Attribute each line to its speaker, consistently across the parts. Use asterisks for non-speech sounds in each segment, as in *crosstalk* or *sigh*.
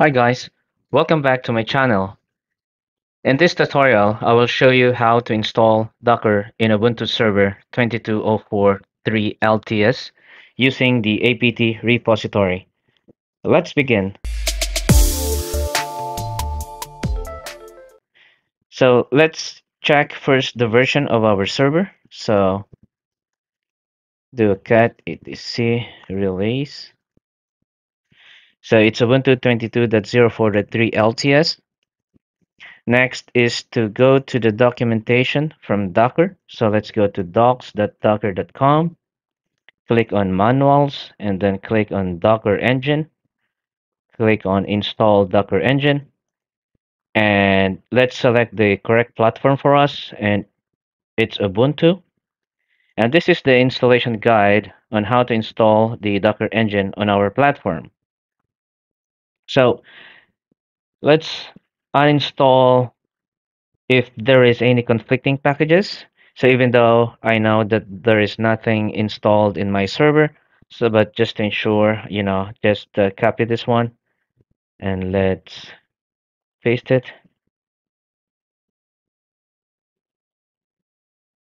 Speaker 1: Hi guys, welcome back to my channel. In this tutorial, I will show you how to install Docker in Ubuntu Server 22043 LTS using the apt repository. Let's begin. So let's check first the version of our server. So do a cat etc release. So it's Ubuntu 22.04.3 LTS. Next is to go to the documentation from Docker. So let's go to docs.docker.com, click on manuals, and then click on Docker Engine. Click on install Docker Engine. And let's select the correct platform for us, and it's Ubuntu. And this is the installation guide on how to install the Docker Engine on our platform. So let's uninstall if there is any conflicting packages. So even though I know that there is nothing installed in my server, so but just to ensure, you know, just uh, copy this one and let's paste it.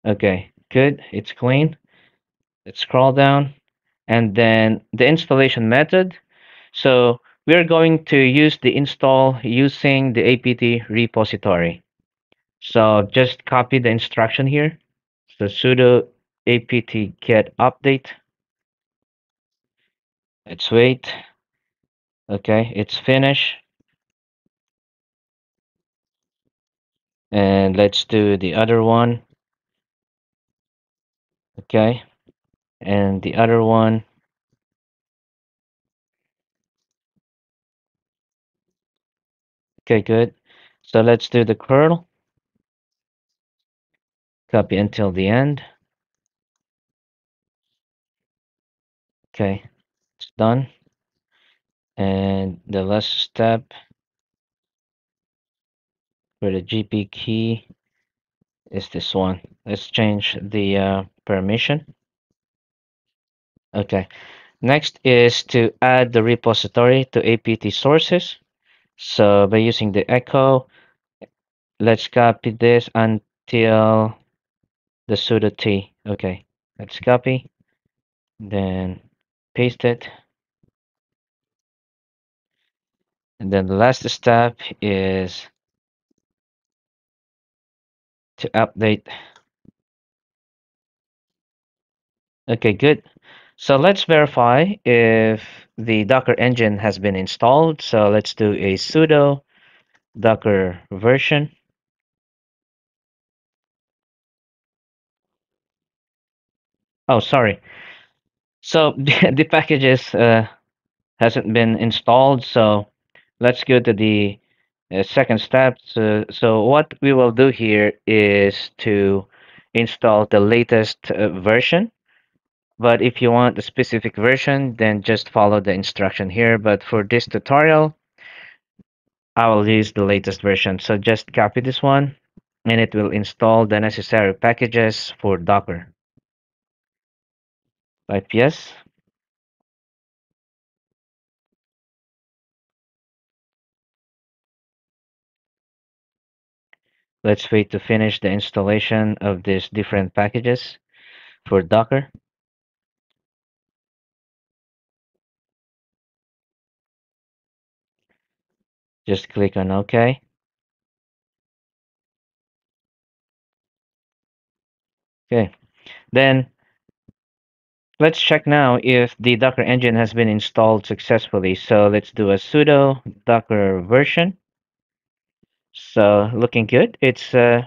Speaker 1: Okay, good. It's clean. Let's scroll down and then the installation method. So we're going to use the install using the apt repository. So just copy the instruction here. So sudo apt get update. Let's wait. Okay, it's finished. And let's do the other one. Okay, and the other one. Okay, good. So let's do the curl. Copy until the end. Okay, it's done. And the last step for the GP key is this one. Let's change the uh, permission. Okay, next is to add the repository to apt sources. So by using the echo, let's copy this until the sudo tee. Okay, let's copy, then paste it. And then the last step is to update. Okay, good. So let's verify if the Docker engine has been installed. So let's do a sudo docker version. Oh, sorry. So *laughs* the, packages uh, hasn't been installed. So let's go to the uh, second step. So, so what we will do here is to install the latest uh, version. But if you want a specific version, then just follow the instruction here. But for this tutorial, I will use the latest version. So just copy this one and it will install the necessary packages for Docker. Type yes. Let's wait to finish the installation of these different packages for Docker. Just click on OK. Okay, then let's check now if the Docker engine has been installed successfully. So let's do a sudo docker version. So looking good. It's uh,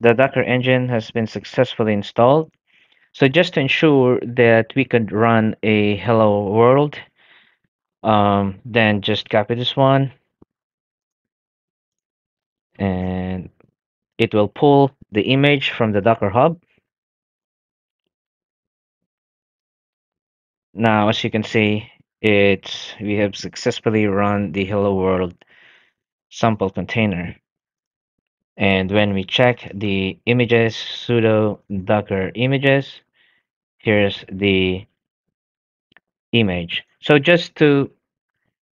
Speaker 1: the Docker engine has been successfully installed. So just to ensure that we could run a hello world, um, then just copy this one and it will pull the image from the Docker Hub. Now, as you can see, it's we have successfully run the hello world sample container. And when we check the images, sudo docker images, here's the image. So just to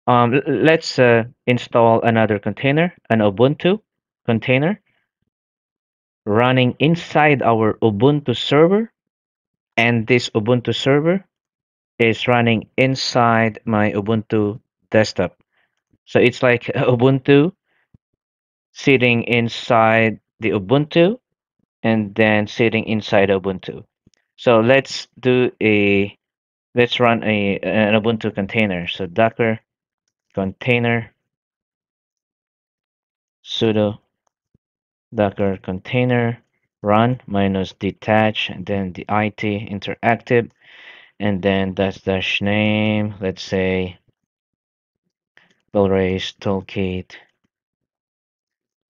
Speaker 1: um, let's uh, install another container, an Ubuntu container running inside our Ubuntu server. And this Ubuntu server is running inside my Ubuntu desktop. So it's like *laughs* Ubuntu sitting inside the Ubuntu and then sitting inside Ubuntu. So let's do a let's run a an Ubuntu container. So Docker container sudo docker container run minus detach and then the it interactive and then dash dash name let's say BelReyz toolkit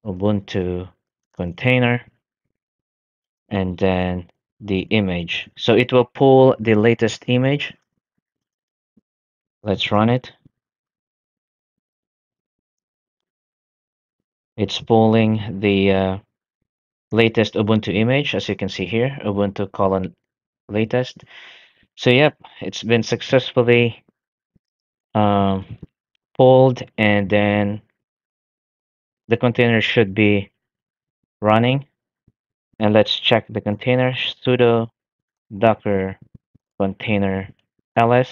Speaker 1: ubuntu container and then the image. So it will pull the latest image. Let's run it it's pulling the uh, latest ubuntu image as you can see here ubuntu colon latest. So yep it's been successfully um, pulled and then the container should be running. And let's check the container sudo docker container ls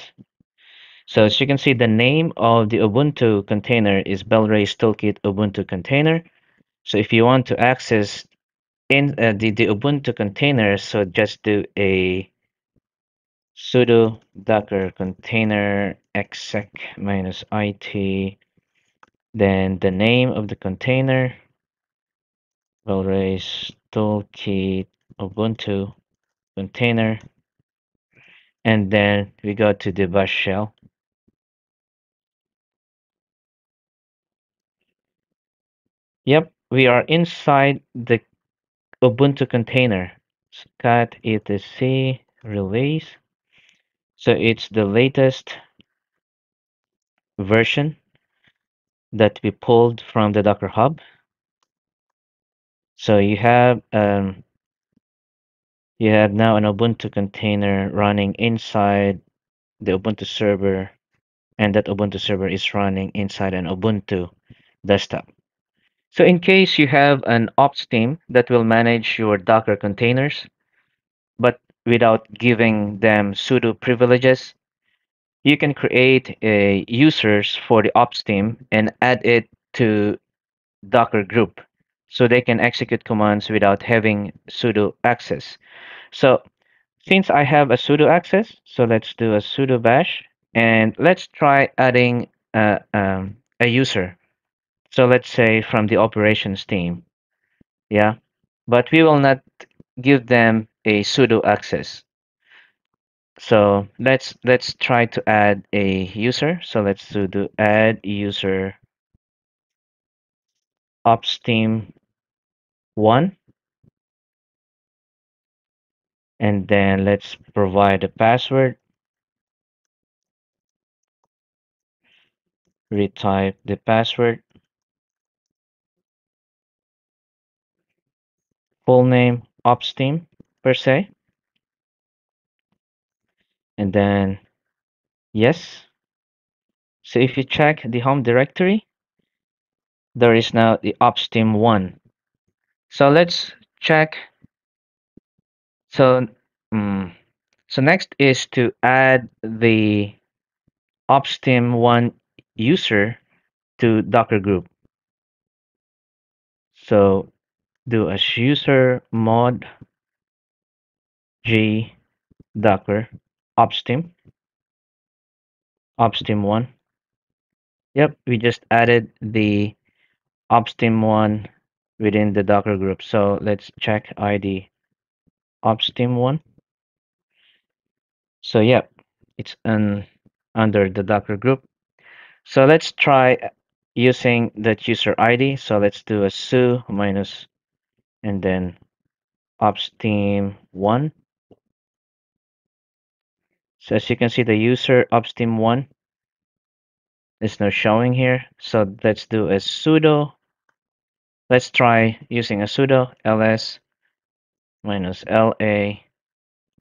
Speaker 1: so as you can see the name of the ubuntu container is BelReyz toolkit ubuntu container. So if you want to access in uh, the, the ubuntu container so just do a sudo docker container exec minus it then the name of the container BelReyz toolkit ubuntu container and then we go to the bash shell yep we are inside the ubuntu container. Cat etc release. So it's the latest version that we pulled from the docker hub. So you have um, you have now an ubuntu container running inside the ubuntu server and that ubuntu server is running inside an ubuntu desktop So in case you have an ops team that will manage your Docker containers, but without giving them sudo privileges, you can create a users for the ops team and add it to Docker group so they can execute commands without having sudo access. So since I have a sudo access, so let's do a sudo bash and let's try adding a, um, a user so let's say from the operations team, yeah, but we will not give them a sudo access. So let's let's try to add a user. So let's sudo add user ops team one, and then let's provide a password. Retype the password. Full name ops team per se. And then yes. So if you check the home directory, there is now the ops team one. So let's check. So um, so next is to add the ops team one user to Docker group. So do as user mod g docker ops team ops team one. Yep, we just added the ops team one within the Docker group. So let's check ID ops team one. So yep, it's an under the Docker group. So let's try using that user ID. So let's do a su minus and then ops team one. So as you can see, the user ops team one is now showing here. So let's do a sudo. Let's try using a sudo ls minus la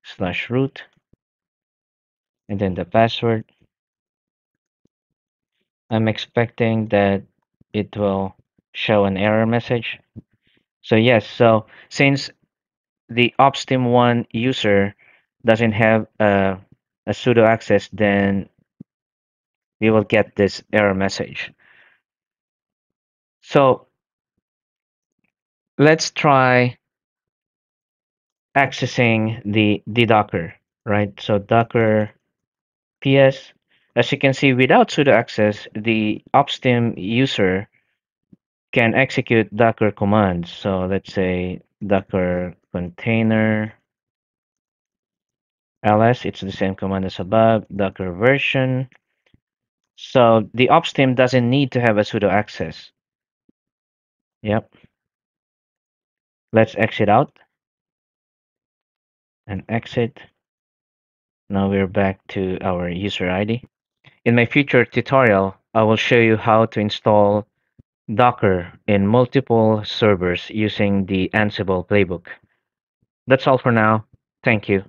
Speaker 1: slash root and then the password I'm expecting that it will show an error message. So yes, so since the opstim1 user doesn't have a, a sudo access, then we will get this error message. So let's try accessing the, the Docker, right? So Docker PS, as you can see, without sudo access, the opstim user can execute Docker commands. So let's say Docker container ls, it's the same command as above, Docker version. So the opstim doesn't need to have a sudo access. Yep. Let's exit out and exit. Now we're back to our user ID. In my future tutorial, I will show you how to install Docker in multiple servers using the Ansible playbook. That's all for now. Thank you.